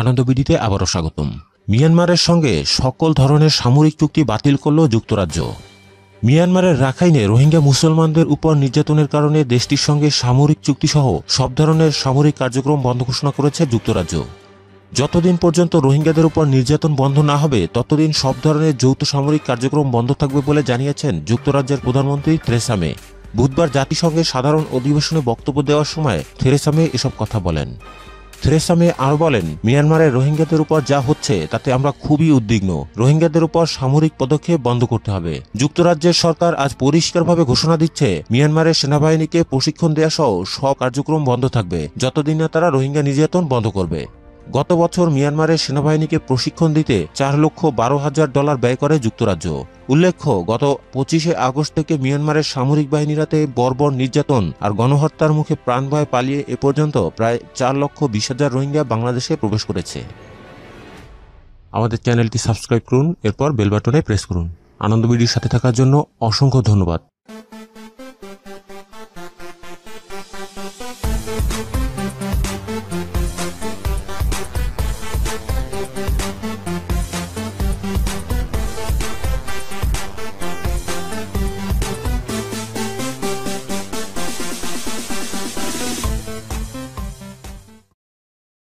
আনন্দবিডিতে আবারও স্বাগতম। মিয়ানমারের সঙ্গে সকল ধরনের সামরিক চুক্তি বাতিল করল যুক্তরাজ্য। মিয়ানমারের রাখাইনে রোহিঙ্গা মুসলমানদের উপর নির্যাতনের কারণে দেশটির সঙ্গে সামরিক চুক্তিসহ সব ধরনের সামরিক কার্যক্রম বন্ধ ঘোষণা করেছে যুক্তরাজ্য। যতদিন পর্যন্ত রোহিঙ্গাদের উপর নির্যাতন বন্ধ না হবে, ততদিন সব ধরনের যৌথ সামরিক কার্যক্রম বন্ধ থাকবে বলে জানিয়েছেন যুক্তরাজ্যের প্রধানমন্ত্রী থেরেসা মে। বুধবার জাতিসংঘের সাধারণ অধিবেশনে বক্তব্য দেওয়ার সময় থেরেসা মে এসব কথা বলেন। থেরেসা মে আরও বলেন, মিয়ানমারের রোহিঙ্গাদের উপর যা হচ্ছে, তাতে আমরা খুবই উদ্বিগ্ন। রোহিঙ্গাদের উপর সামরিক পদক্ষেপ বন্ধ করতে হবে। যুক্তরাজ্যের সরকার আজ পরিষ্কারভাবে ঘোষণা দিচ্ছে, মিয়ানমারের সেনাবাহিনীকে প্রশিক্ষণ দেওয়া সহ সব কার্যক্রম বন্ধ থাকবে, যতদিন না তারা রোহিঙ্গা নির্যাতন বন্ধ করবে। গত বছর মিয়ানমারের সেনাবাহিনীকে প্রশিক্ষণ দিতে চার লক্ষ বারো হাজার ডলার ব্যয় করে যুক্তরাজ্য। উল্লেখ্য, গত পঁচিশে আগস্ট থেকে মিয়ানমারের সামরিক বাহিনীরাতে বর্বর নির্যাতন আর গণহত্যার মুখে প্রাণভয় পালিয়ে এ পর্যন্ত প্রায় চার লক্ষ বিশ হাজার রোহিঙ্গা বাংলাদেশে প্রবেশ করেছে। আমাদের চ্যানেলটি সাবস্ক্রাইব করুন, এরপর বেলবাটনে প্রেস করুন। আনন্দ ভিডিওর সাথে থাকার জন্য অসংখ্য ধন্যবাদ।